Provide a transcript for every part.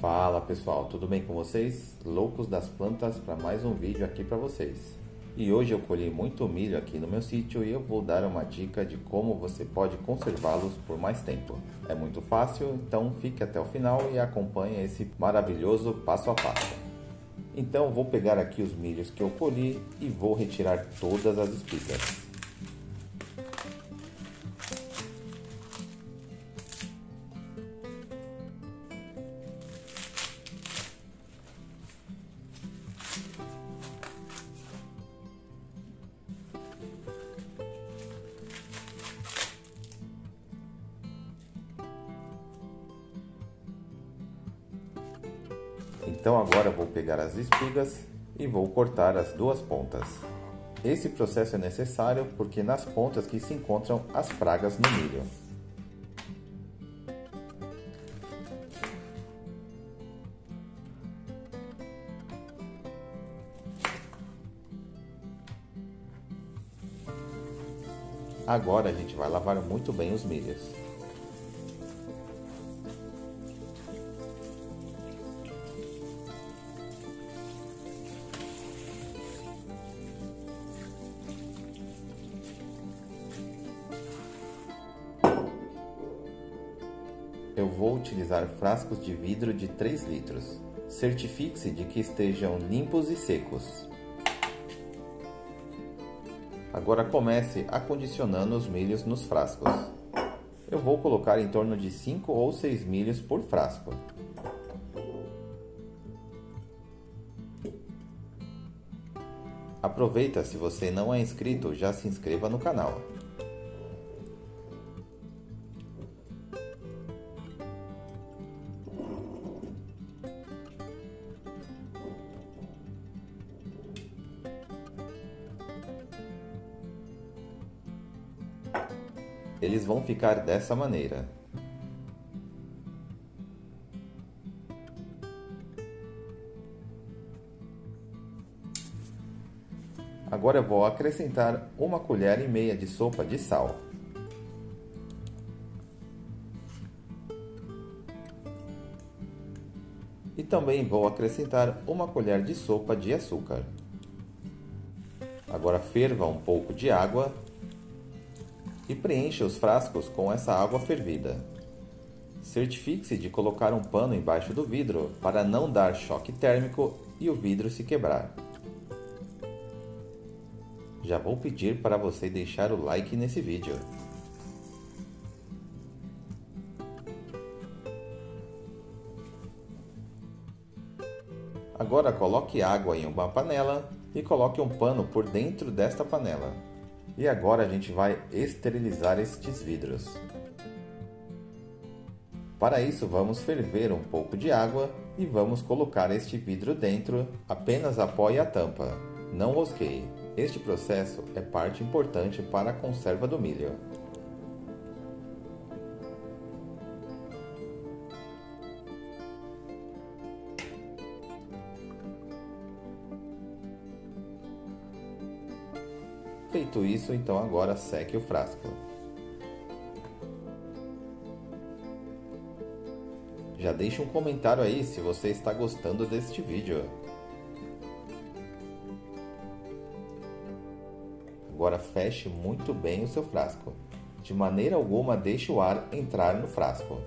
Fala pessoal, tudo bem com vocês? Loucos das plantas para mais um vídeo aqui para vocês. E hoje eu colhi muito milho aqui no meu sítio e eu vou dar uma dica de como você pode conservá-los por mais tempo. É muito fácil, então fique até o final e acompanhe esse maravilhoso passo a passo. Então vou pegar aqui os milhos que eu colhi e vou retirar todas as espigas. Então agora vou pegar as espigas e vou cortar as duas pontas. Esse processo é necessário porque nas pontas que se encontram as pragas no milho. Agora a gente vai lavar muito bem os milhos. Eu vou utilizar frascos de vidro de 3 litros. Certifique-se de que estejam limpos e secos. Agora comece acondicionando os milhos nos frascos. Eu vou colocar em torno de 5 ou 6 milhos por frasco. Aproveita, se você não é inscrito, já se inscreva no canal. Eles vão ficar dessa maneira. Agora eu vou acrescentar uma colher e meia de sopa de sal. E também vou acrescentar uma colher de sopa de açúcar. Agora ferva um pouco de água e preencha os frascos com essa água fervida. Certifique-se de colocar um pano embaixo do vidro para não dar choque térmico e o vidro se quebrar. Já vou pedir para você deixar o like nesse vídeo. Agora coloque água em uma panela e coloque um pano por dentro desta panela. E agora a gente vai esterilizar estes vidros. Para isso vamos ferver um pouco de água e vamos colocar este vidro dentro, apenas apoie a tampa, não rosqueie. Este processo é parte importante para a conserva do milho. Feito isso, então agora seque o frasco. Já deixe um comentário aí se você está gostando deste vídeo. Agora feche muito bem o seu frasco. De maneira alguma deixe o ar entrar no frasco.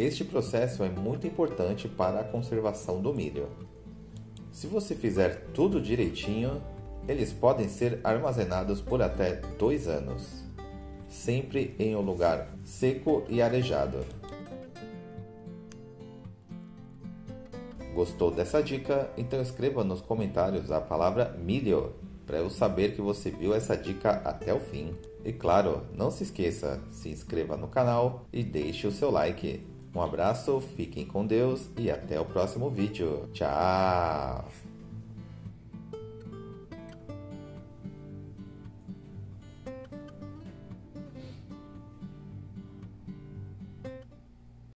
Este processo é muito importante para a conservação do milho. Se você fizer tudo direitinho, eles podem ser armazenados por até dois anos, sempre em um lugar seco e arejado. Gostou dessa dica? Então escreva nos comentários a palavra milho para eu saber que você viu essa dica até o fim. E claro, não se esqueça, se inscreva no canal e deixe o seu like. Um abraço, fiquem com Deus e até o próximo vídeo. Tchau!